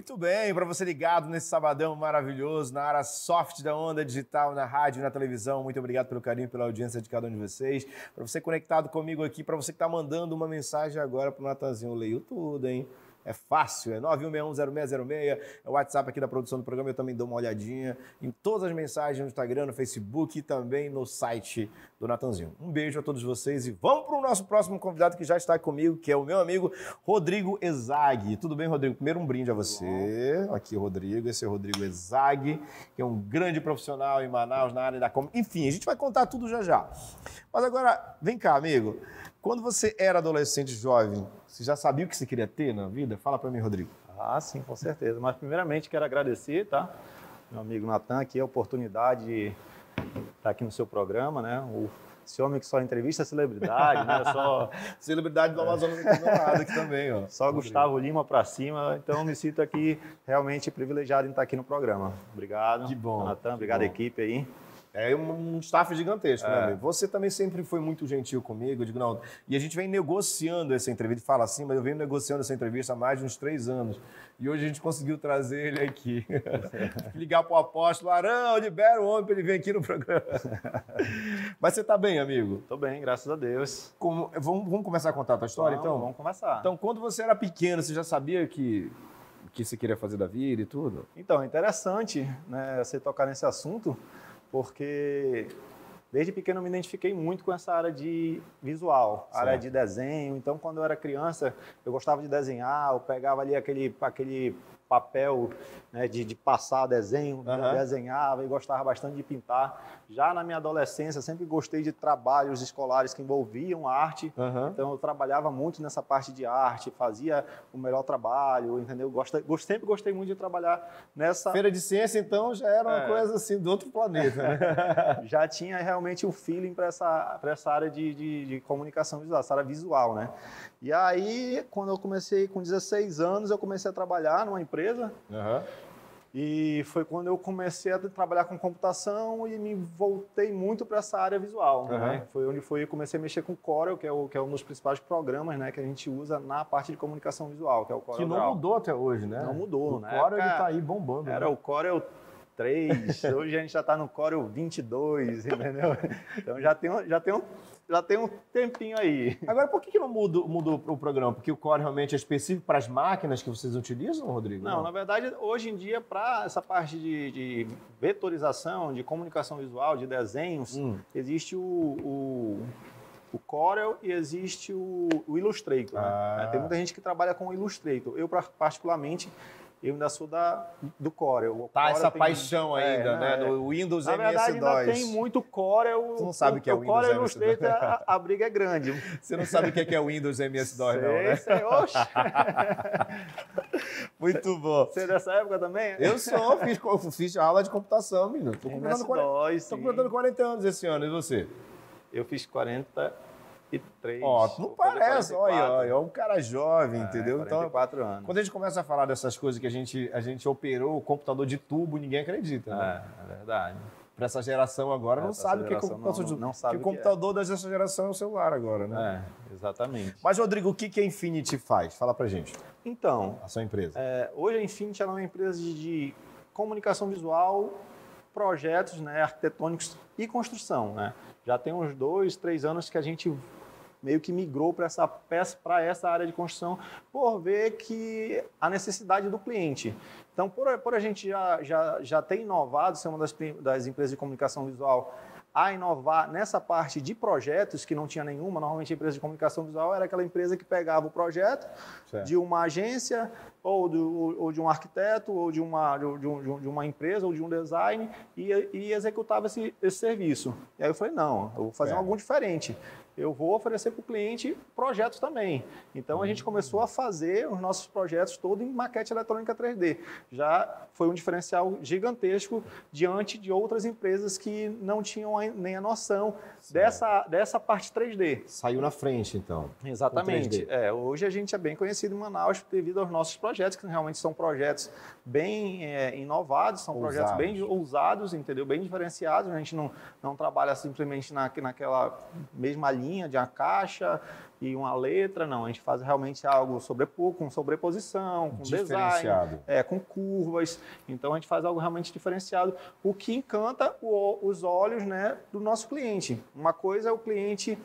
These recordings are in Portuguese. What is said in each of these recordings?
Muito bem, para você ligado nesse sabadão maravilhoso, na área soft da onda digital, na rádio e na televisão, muito obrigado pelo carinho, pela audiência de cada um de vocês. Para você conectado comigo aqui, para você que está mandando uma mensagem agora para o Natanzinho, eu leio tudo, hein? É fácil, é 91610606, é o WhatsApp aqui da produção do programa, eu também dou uma olhadinha em todas as mensagens no Instagram, no Facebook e também no site do Natanzinho. Um beijo a todos vocês e vamos para o nosso próximo convidado que já está comigo, que é o meu amigo Rodrigo Ezag. Tudo bem, Rodrigo? Primeiro um brinde a você. Aqui, Rodrigo, esse é o Rodrigo Ezag, que é um grande profissional em Manaus, na área da comunicação. Enfim, a gente vai contar tudo já já. Mas agora, vem cá, amigo. Quando você era adolescente jovem, você já sabia o que você queria ter na vida? Fala para mim, Rodrigo. Ah, sim, com certeza. Mas primeiramente quero agradecer, tá? Meu amigo Natan, aqui a oportunidade de estar aqui no seu programa, né? O, esse homem que só entrevista celebridade, né? Só celebridade do Amazonas é. lado aqui também, ó. Só Rodrigo. Gustavo Lima para cima. Então me sinto aqui realmente privilegiado em estar aqui no programa. Obrigado. Que bom. Natan, obrigado bom. equipe aí. É um staff gigantesco, né, é. né, amigo? Você também sempre foi muito gentil comigo, eu digo, não. E a gente vem negociando essa entrevista, fala assim, mas eu venho negociando essa entrevista há mais de uns três anos. E hoje a gente conseguiu trazer ele aqui. Ligar para o apóstolo, Arão, libera o homem para ele vir aqui no programa. mas você está bem, amigo? Estou bem, graças a Deus. Como, vamos, vamos, começar a contar a tua história, vamos, então? Vamos começar. Então, quando você era pequeno, você já sabia que que você queria fazer da vida e tudo? Então, interessante né, você tocar nesse assunto, porque desde pequeno eu me identifiquei muito com essa área de visual, certo. área de desenho. Então, quando eu era criança, eu gostava de desenhar, eu pegava ali aquele, aquele papel né, de, de, passar desenho, uhum. desenhava e gostava bastante de pintar. Já na minha adolescência, sempre gostei de trabalhos escolares que envolviam arte. Uhum. Então, eu trabalhava muito nessa parte de arte, fazia o melhor trabalho, entendeu? Gostei, sempre gostei muito de trabalhar nessa... Feira de ciência, então, já era uma é. coisa assim do outro planeta, né? já tinha realmente o um feeling para essa, essa área de, de, de comunicação visual, essa área visual, né? E aí, quando eu comecei com 16 anos, eu comecei a trabalhar numa empresa. Uhum. E foi quando eu comecei a trabalhar com computação e me voltei muito para essa área visual. Uhum. Né? Foi onde foi, eu comecei a mexer com Corel, que é, o, que é um dos principais programas né, que a gente usa na parte de comunicação visual, que é o Corel Que não Draw. mudou até hoje, né? Não mudou, o né? Corel época, ele tá aí bombando. Era né? o Corel 3, hoje a gente já está no Corel 22, entendeu? Então já tem, já tem um já tem um tempinho aí. Agora, por que, que não muda, muda o programa? Porque o Core realmente é específico para as máquinas que vocês utilizam, Rodrigo? Não, não? na verdade, hoje em dia, para essa parte de, de, vetorização, de comunicação visual, de desenhos, hum. existe o, o, o, Corel e existe o, o Illustrator. Né? Ah. Né? Tem muita gente que trabalha com o Illustrator. Eu, particularmente, eu ainda sou da, do Core. O tá Core essa tem, paixão ainda, é, né? É. No Windows Na verdade, MS2. ainda tem muito Core. O, Você não sabe o que é o Windows MS2. A, a briga é grande. Você não sabe o que é o Windows MS2, sei, não, né? Sei, oxe. muito bom. Você é dessa época também? Eu sou, fiz, fiz aula de computação, menino. Estou completando, 40, completando 40 anos esse ano, e você? Eu fiz 40 43. Ó, não parece, olha, olha, é um cara jovem, é, entendeu? 44 então, anos. Quando a gente começa a falar dessas coisas que a gente, a gente operou o computador de tubo, ninguém acredita, né? É, é verdade. Para essa geração agora, não sabe o que é computador não, não sabe que o computador é. dessa geração é o celular agora, né? É, exatamente. Mas, Rodrigo, o que, que a Infinity faz? Fala pra gente. Então... A sua empresa. É, hoje a Infinity é uma empresa de, de comunicação visual, projetos né, arquitetônicos e construção, né? Já tem uns dois, três anos que a gente meio que migrou para essa peça, para essa área de construção, por ver que a necessidade do cliente. Então, por, por a gente já, já, já ter inovado, ser uma das, das empresas de comunicação visual a inovar nessa parte de projetos, que não tinha nenhuma. Normalmente a empresa de comunicação visual era aquela empresa que pegava o projeto certo. de uma agência, ou, do, ou, de um arquiteto, ou de uma, de, um, de, uma empresa, ou de um design, e, e executava esse, esse serviço. E aí eu falei, não, eu vou fazer é. algo diferente eu vou oferecer para o cliente projetos também. Então a gente começou a fazer os nossos projetos todos em maquete eletrônica 3D. Já foi um diferencial gigantesco diante de outras empresas que não tinham nem a noção dessa, dessa parte 3D. Saiu na frente, então. Exatamente. É, hoje a gente é bem conhecido em Manaus devido aos nossos projetos, que realmente são projetos bem é, inovados, são ousados. projetos bem ousados, entendeu? Bem diferenciados. A gente não, não trabalha simplesmente na, naquela mesma linha de uma caixa e uma letra, não. A gente faz realmente algo sobrepo, com sobreposição, com design, é, com curvas. Então a gente faz algo realmente diferenciado, o que encanta o, os olhos né, do nosso cliente. Uma coisa é o cliente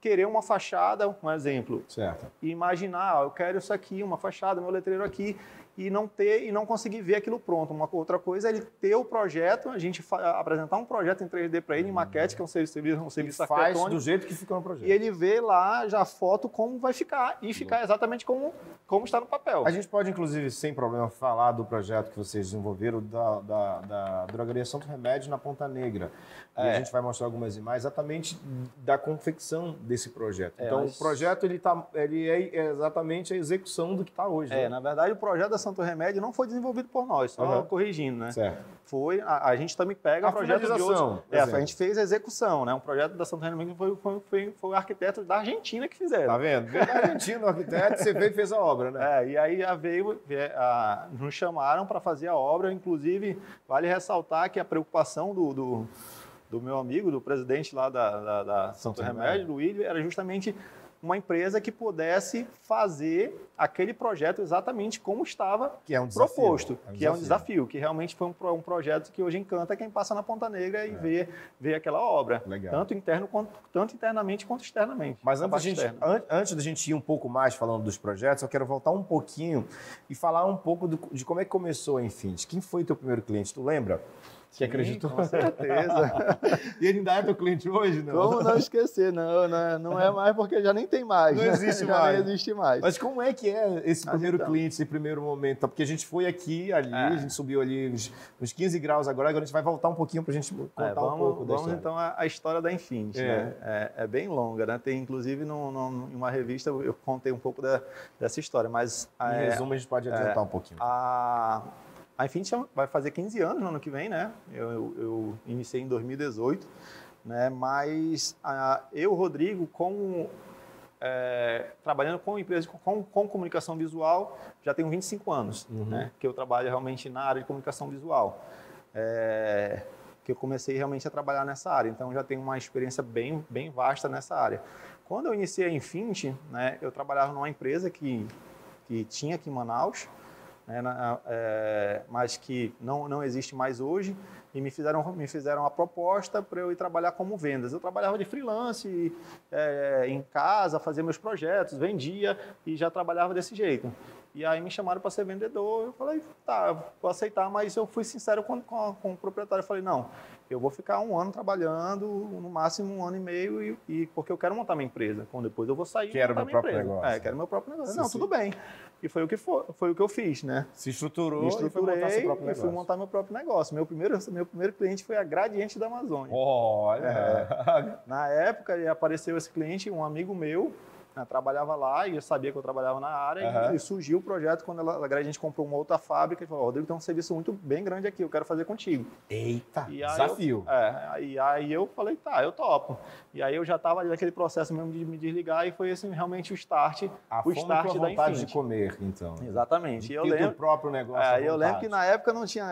querer uma fachada, um exemplo. Certo. E imaginar, ó, eu quero isso aqui, uma fachada, meu letreiro aqui, e não ter e não conseguir ver aquilo pronto. Uma outra coisa é ele ter o projeto, a gente apresentar um projeto em 3D para ele, em maquete, que é um serviço, um serviço faz do jeito que ficou no projeto. E ele vê lá já a foto como vai ficar e ficar exatamente como, como está no papel. A gente pode, inclusive, sem problema, falar do projeto que vocês desenvolveram da, da, da Drogaria Santo Remédio na Ponta Negra. E é. a gente vai mostrar algumas imagens exatamente da confecção desse projeto. É, então, mas... o projeto ele tá, ele é exatamente a execução do que está hoje. É, né? na verdade, o projeto da Santo Remédio não foi desenvolvido por nós, só uhum. corrigindo, né? Certo. Foi, a, a gente também pega a projeto de outros. É, a gente fez a execução, né? Um projeto da Santo Remédio foi, foi, foi, foi o arquiteto da Argentina que fizeram. Tá vendo? Veio da Argentina o arquiteto, você veio e fez a obra, né? É, e aí a veio, a, nos chamaram para fazer a obra, inclusive, vale ressaltar que a preocupação do, do do meu amigo, do presidente lá da, da, da Santo Remédio, do William, era justamente uma empresa que pudesse fazer aquele projeto exatamente como estava que é um proposto, é um que é um desafio, que realmente foi um, um, projeto que hoje encanta quem passa na Ponta Negra e é. vê, vê aquela obra, Legal. tanto interno quanto tanto internamente quanto externamente. Mas antes, gente, an, antes da gente ir um pouco mais falando dos projetos, eu quero voltar um pouquinho e falar um pouco do, de como é que começou a Infinity. Quem foi teu primeiro cliente? Tu lembra? Que acreditou. Com certeza. e ele ainda é teu cliente hoje, não? Como não esquecer? Não, não, é, não é mais porque já nem tem mais. Não né? existe já mais. Não existe mais. Mas como é que é esse primeiro então. cliente, esse primeiro momento? Porque a gente foi aqui, ali, é. a gente subiu ali uns, uns 15 graus agora, agora a gente vai voltar um pouquinho para a gente contar é, vamos, um pouco Vamos história. então à história da Infinity. É. Né? É, é, bem longa, né? Tem inclusive no, em uma revista eu contei um pouco da, dessa história, mas... Em é, resumo, a gente pode adiantar um pouquinho. A a Infinity vai fazer 15 anos no ano que vem, né? Eu, eu, eu iniciei em 2018, né? Mas a, eu, Rodrigo, como é, trabalhando com empresas com, com, comunicação visual, já tenho 25 anos, uhum. né? Que eu trabalho realmente na área de comunicação visual. É, que eu comecei realmente a trabalhar nessa área, então já tenho uma experiência bem, bem vasta nessa área. Quando eu iniciei a Infinity, né, eu trabalhava numa empresa que, que tinha aqui em Manaus, né, na, é, mas que não, não existe mais hoje, e me fizeram, me fizeram a proposta para eu ir trabalhar como vendas. Eu trabalhava de freelance, é, em casa, fazia meus projetos, vendia e já trabalhava desse jeito. E aí me chamaram para ser vendedor, eu falei, tá, vou aceitar, mas eu fui sincero com, com, com o proprietário, eu falei, não, eu vou ficar um ano trabalhando, no máximo um ano e meio, e, e porque eu quero montar minha empresa. Quando depois eu vou sair. Quero meu próprio empresa. negócio. É, quero meu próprio negócio. Sim, não, sim. tudo bem. E foi o que foi, foi o que eu fiz, né? Se estruturou Me estruturei e, foi montar e fui montar meu próprio negócio. Meu primeiro, meu primeiro cliente foi a Gradiente da Amazônia. Olha! É, na época apareceu esse cliente, um amigo meu, né, trabalhava lá e eu sabia que eu trabalhava na área uhum. e, e, surgiu o projeto quando ela, a gente comprou uma outra fábrica e falou, Rodrigo, tem um serviço muito bem grande aqui, eu quero fazer contigo. Eita, e desafio. Eu, é, e aí eu falei, tá, eu topo. E aí eu já estava naquele processo mesmo de me desligar e foi esse realmente o start, a o start da vontade de comer, então. Exatamente. E eu lembro, próprio negócio. É, eu lembro que na época não tinha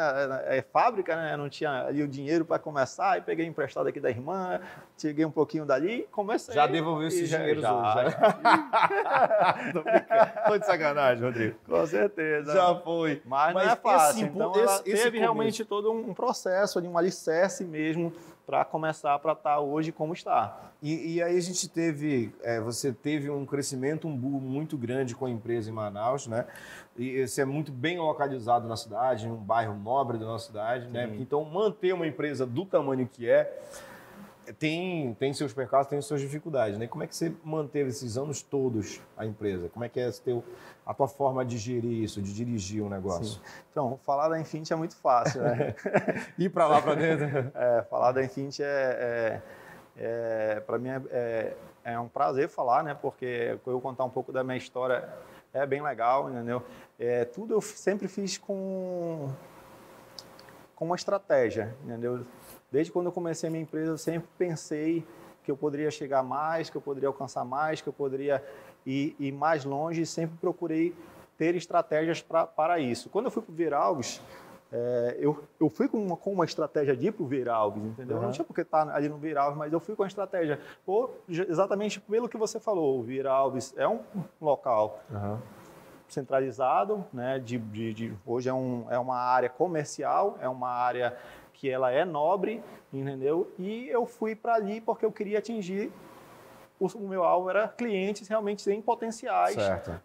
é, é, fábrica, né? Não tinha ali o dinheiro para começar, aí peguei emprestado aqui da irmã, cheguei um pouquinho dali, comecei. Já devolveu esses dinheiros já, hoje. Já. Tô de sacanagem, Rodrigo. Com certeza. Já foi. Mas, Mas não é fácil. Esse, então, esse, teve esse realmente todo um processo, um alicerce mesmo para começar para estar tá hoje como está. E, e aí a gente teve, é, você teve um crescimento, um boom muito grande com a empresa em Manaus, né? E você é muito bem localizado na cidade, em um bairro nobre da nossa cidade, né? Então manter uma empresa do tamanho que é tem, tem seus percalços, tem suas dificuldades, né? Como é que você manteve esses anos todos a empresa? Como é que é teu, a tua forma de gerir isso, de dirigir o um negócio? Sim. Então, falar da Infinity é muito fácil, né? Ir para lá, para dentro. é, falar da Infinity é, é, é para mim é, é, é, um prazer falar, né? Porque eu contar um pouco da minha história é bem legal, entendeu? É, tudo eu sempre fiz com com uma estratégia, entendeu? Desde quando eu comecei a minha empresa, eu sempre pensei que eu poderia chegar mais, que eu poderia alcançar mais, que eu poderia ir, ir mais longe e sempre procurei ter estratégias pra, para isso. Quando eu fui para o Viralgos, é, eu, eu fui com uma, com uma estratégia de ir para o Vieira Alves, entendeu? Uhum. Não tinha porque estar ali no Vieira Alves, mas eu fui com a estratégia. Ou, exatamente pelo que você falou, o Vieira Alves é um local Uhum. centralizado, né? De, de, de- hoje é, um, é uma área comercial, é uma área que ela é nobre, entendeu? E eu fui para ali porque eu queria atingir o, meu alvo era clientes realmente em potenciais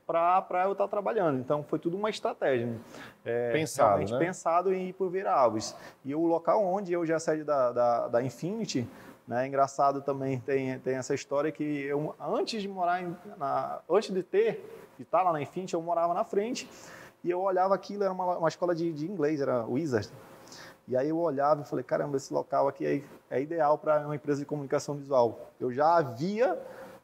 para eu estar trabalhando. Então foi tudo uma estratégia. né? É, Pensado, né? pensado em ir por Vieira Alves. E o local onde eu já saí da, da, da Infinity, né? Engraçado também tem, tem essa história que eu antes de morar em, na, antes de ter de estar lá na Infinity, eu morava na frente e eu olhava aquilo era uma, uma escola de, de inglês, era Wizard. E aí eu olhava e falei, caramba, esse local aqui é, é ideal para uma empresa de comunicação visual. Eu já havia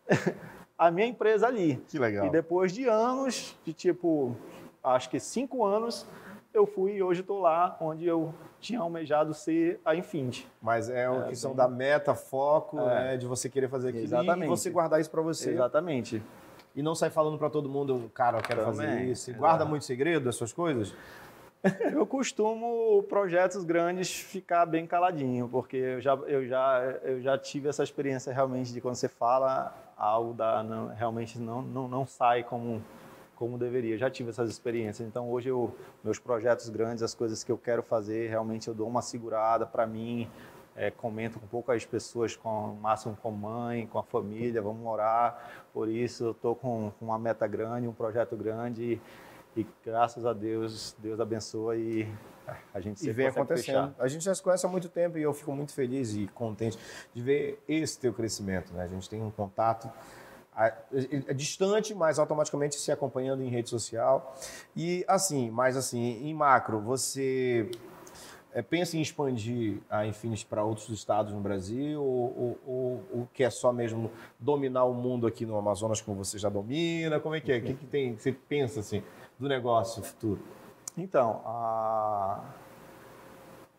a minha empresa ali. Que legal. E depois de anos, de tipo, acho que cinco anos, eu fui e hoje estou lá onde eu tinha almejado ser a Infinity. Mas é uma É, questão bem- da meta, foco, É. né, de você querer fazer aquilo e Exatamente. você guardar isso para você. Exatamente. E não sair falando para todo mundo, cara, eu quero fazer Também, isso. E exato. guarda muito segredo, as suas coisas? Eu costumo, projetos grandes, ficar bem caladinho, porque eu já, eu já, eu já tive essa experiência realmente de quando você fala, algo da, não, realmente não, não, não sai como, como deveria. Eu já tive essas experiências. Então, hoje, eu, meus projetos grandes, as coisas que eu quero fazer, realmente eu dou uma segurada para mim, é, comento com poucas pessoas, com o máximo com mãe, com a família, vamos orar. Por isso, eu estou com, com uma meta grande, um projeto grande. E graças a Deus, Deus abençoa e a gente E sempre vem acontecendo. fechar. A gente já se conhece há muito tempo e eu fico muito feliz e contente de ver esse teu crescimento. Né? A gente tem um contato é distante, mas automaticamente se acompanhando em rede social. E assim, mas assim, em macro, você é, pensa em expandir a Infinity para outros estados no Brasil ou, ou, ou, ou quer só mesmo dominar o mundo aqui no Amazonas como você já domina? Como é que é? O que, que tem? Você pensa assim do negócio futuro? Então, a...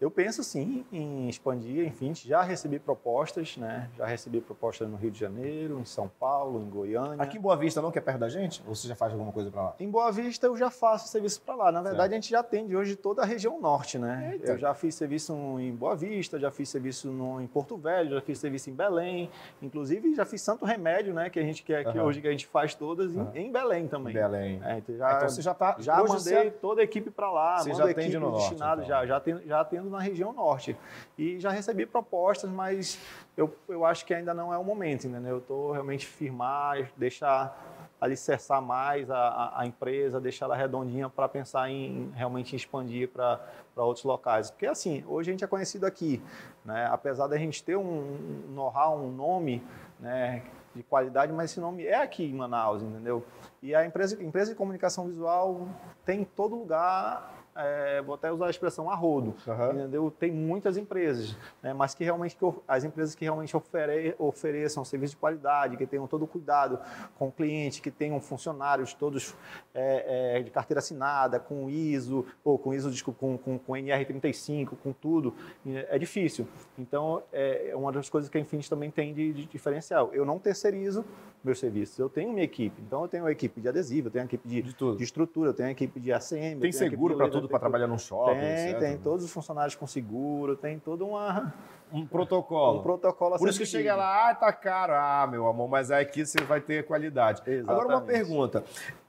eu penso sim em expandir, enfim, já recebi propostas, né? Já recebi propostas no Rio de Janeiro, em São Paulo, em Goiânia. Aqui em Boa Vista não, que é perto da gente? Ou você já faz alguma coisa para lá? Em Boa Vista eu já faço serviço para lá. Na verdade, a gente já atende hoje toda a região norte, né? Eita. Eu já fiz serviço em Boa Vista, já fiz serviço no, em Porto Velho, já fiz serviço em Belém, inclusive já fiz Santo Remédio, né? Que a gente quer que Aham. hoje que a gente faz todas em, Aham. em Belém também. Belém. É, então Ah, já, então você já tá. já hoje mandei você- toda a equipe para lá, você já atende no norte, então. já, já, atendo, já atendo na região norte. E já recebi propostas, mas eu, eu acho que ainda não é o momento, entendeu? Eu estou realmente firmar, deixar alicerçar mais a, a, a empresa, deixar ela redondinha para pensar em realmente expandir para outros locais. Porque assim, hoje a gente é conhecido aqui, né? apesar da gente ter um know-how, um nome, né? de qualidade, mas esse nome é aqui em Manaus, entendeu? E a empresa, empresa de comunicação visual tem em todo lugar, é, vou até usar a expressão arrodo, Aham. entendeu? Tem muitas empresas, né? mas que realmente, que as empresas que realmente ofere, ofereçam serviço de qualidade, que tenham todo o cuidado com o cliente, que tenham funcionários todos é, é, de carteira assinada, com ISO, ou com ISO, desculpa, com, com, com NR35, com tudo, é difícil. Então, é uma das coisas que a Infinity também tem de, de diferencial. Eu não terceirizo meus serviços, eu tenho minha equipe. Então, eu tenho uma equipe de adesivo, eu tenho uma equipe de, De de estrutura, eu tenho uma equipe de ACM. eu Tem seguro para tudo para trabalhar num shopping? Tem, etc. tem. Todos os funcionários com seguro, tem todo uma, Um protocolo. um protocolo Por isso que chega lá, ah, tá caro. Ah, meu amor, mas aqui você vai ter qualidade. Agora uma Exatamente. pergunta.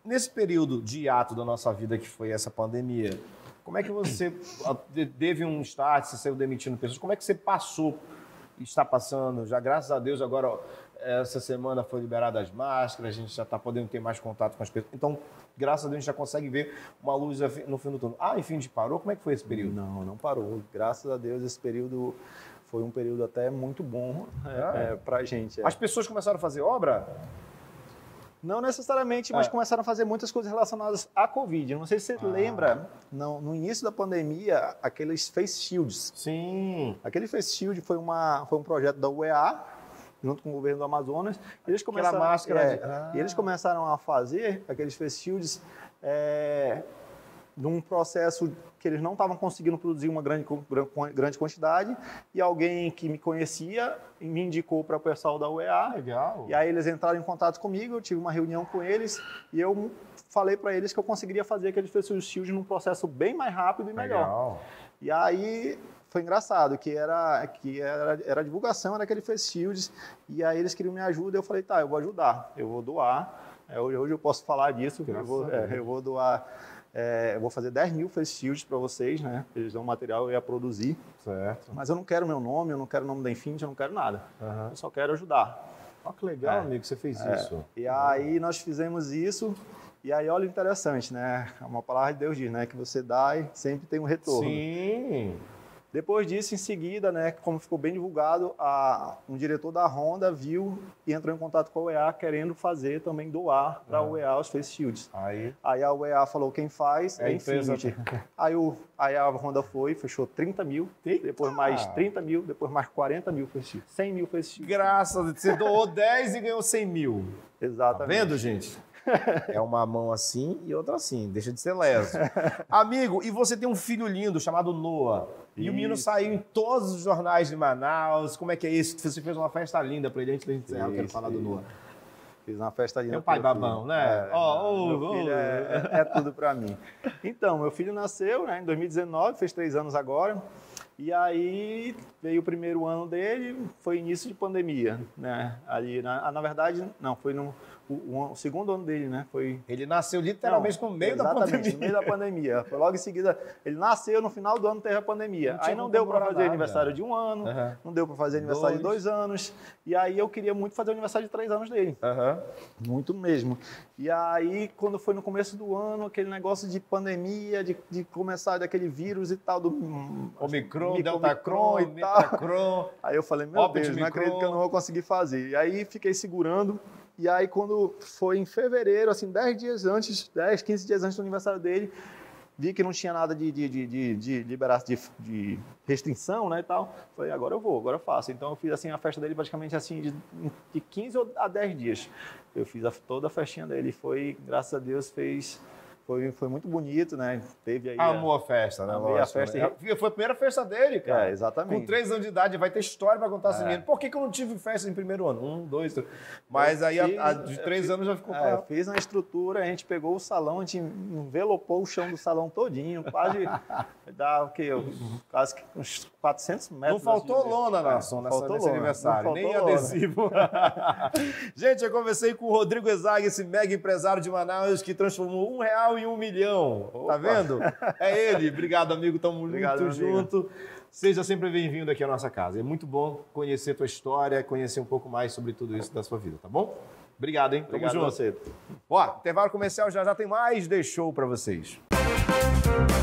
Nesse período de hiato da nossa vida que foi essa pandemia, como é que você te- teve um start, você saiu demitindo pessoas, como é que você passou, está passando, já graças a Deus agora essa semana foi liberada as máscaras, a gente já está podendo ter mais contato com as pessoas. Então, graças a Deus a gente já consegue ver uma luz no fim do túnel. Ah, enfim, a gente parou, como é que foi esse período? Não, não parou. Graças a Deus, esse período foi um período até muito bom Ah, é, para a gente. é. As pessoas começaram a fazer obra? Não necessariamente, mas É. começaram a fazer muitas coisas relacionadas à Covid. Não sei se você Ah. lembra, no, no início da pandemia, aqueles face shields. Sim. Aquele face shield foi, uma, foi um projeto da UEA, junto com o governo do Amazonas. Eles Aquela começaram, máscara é, de- Ah. eles começaram a fazer aqueles face shields é, num processo que eles não estavam conseguindo produzir uma grande, grande quantidade e alguém que me conhecia me indicou para o pessoal da UEA. Legal. E aí eles entraram em contato comigo, eu tive uma reunião com eles e eu falei para eles que eu conseguiria fazer aqueles Face Shield num processo bem mais rápido e melhor. Legal. E aí foi engraçado, que era que era, era divulgação daquele Face Shields e aí eles queriam me ajuda, eu falei, tá, eu vou ajudar, eu vou doar. É, hoje eu posso falar disso, eu vou, é, eu vou doar é, eu vou fazer 10 mil face shields para vocês, né? Eles dão material eu ia produzir. Certo. Mas eu não quero meu nome, eu não quero o nome da Infinity, eu não quero nada. Uhum. Eu só quero ajudar. Olha que legal, é. amigo, que você fez é. isso. E aí nós fizemos isso. E aí, olha interessante, né? É uma palavra de Deus diz, né? Que você dá e sempre tem um retorno. Sim. Depois disso, em seguida, né, como ficou bem divulgado, a, um diretor da Honda viu e entrou em contato com a UEA querendo fazer também doar para a uhum. UEA os face shields. Aí, aí a UEA falou quem faz é, é Infinity. Aí, o, aí a Honda foi, fechou 30 mil, Eita. depois mais 30 mil, depois mais 40 mil face shields, 100 mil face shields. Graças a Deus, você doou 10 e ganhou 100 mil. Exatamente. Tá vendo, gente? É uma mão assim e outra assim, deixa de ser leso. Amigo, e você tem um filho lindo chamado Noah. E isso. o menino saiu em todos os jornais de Manaus. Como é que é isso? Você fez uma festa linda para ele antes da gente encerrar, eu quero falar do Noah. Fiz uma festa linda. Meu pai babão, né? É, oh, oh, oh. É, é, é tudo para mim. Então, meu filho nasceu né, em 2019, fez três anos agora. E aí veio o primeiro ano dele, foi início de pandemia, né? Ali, na, na verdade, não, foi no o, o, segundo ano dele, né? Foi... Ele nasceu literalmente não, no meio da pandemia. no meio da pandemia. Foi logo em seguida. Ele nasceu, no final do ano teve a pandemia. Não aí não deu para fazer nada. aniversário de um ano, uhum. não deu para fazer aniversário dois. de dois anos. E aí eu queria muito fazer o aniversário de três anos dele. Uhum. Muito mesmo. E aí, quando foi no começo do ano, aquele negócio de pandemia, de, de começar daquele vírus e tal, do Omicron, Deltacron e Metacron. Aí eu falei, meu Deus, não acredito que eu não vou conseguir fazer. E aí fiquei segurando. E aí, quando foi em fevereiro, assim, 10 dias antes, 10, 15 dias antes do aniversário dele, vi que não tinha nada de, de, de, de, de restrição, né, e tal. Falei, agora eu vou, agora eu faço. Então, eu fiz, assim, a festa dele praticamente, assim, de, de 15 a 10 dias. Eu fiz toda a festinha dele. Foi, graças a Deus, fez foi, foi muito bonito, né? Teve aí. Amou a, a festa, né? Lógico, a festa. Né? Foi a primeira festa dele, cara. É, exatamente. Com três anos de idade, vai ter história para contar é. assim. Por que, que eu não tive festa em primeiro ano? Um, dois, três. Mas eu aí fiz, a, a, de três fiz, anos já ficou. É, fiz uma estrutura, a gente pegou o salão, a gente envelopou o chão do salão todinho, quase. dá o quê? Quase uns 400 metros. Não faltou lona, Nelson, nessa, nesse lona. aniversário. Nem lona. adesivo. gente, eu conversei com o Rodrigo Ezag, esse mega empresário de Manaus que transformou um real em um milhão. Opa. Tá vendo? É ele. Obrigado, amigo. Tamo Obrigado, muito junto. Seja sempre bem-vindo aqui à nossa casa. É muito bom conhecer tua história, conhecer um pouco mais sobre tudo isso da sua vida, tá bom? Obrigado, hein? Obrigado Tamo junto. você. Ó, intervalo comercial já já tem mais Show pra vocês. Música